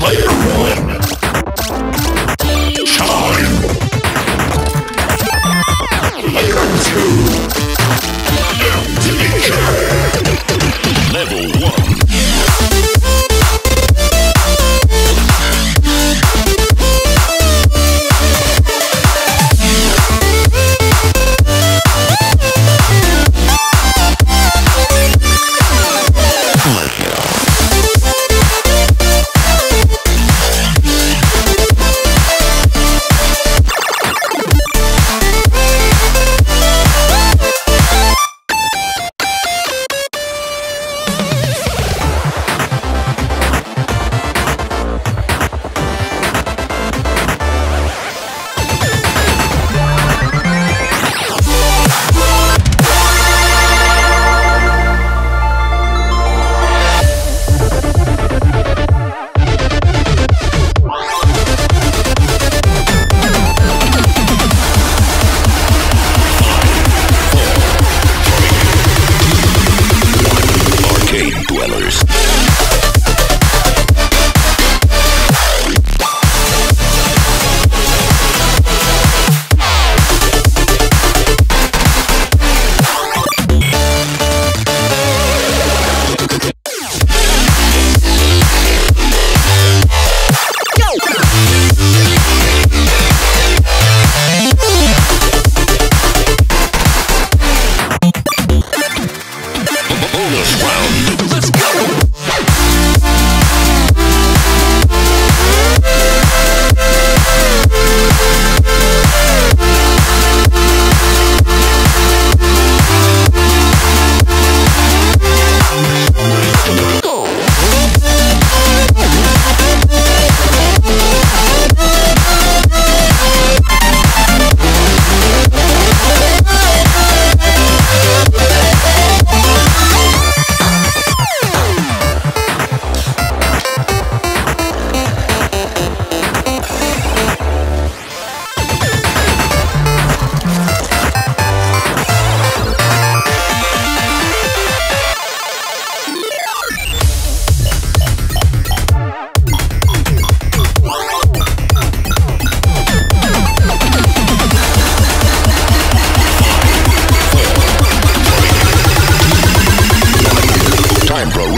Player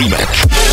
rematch.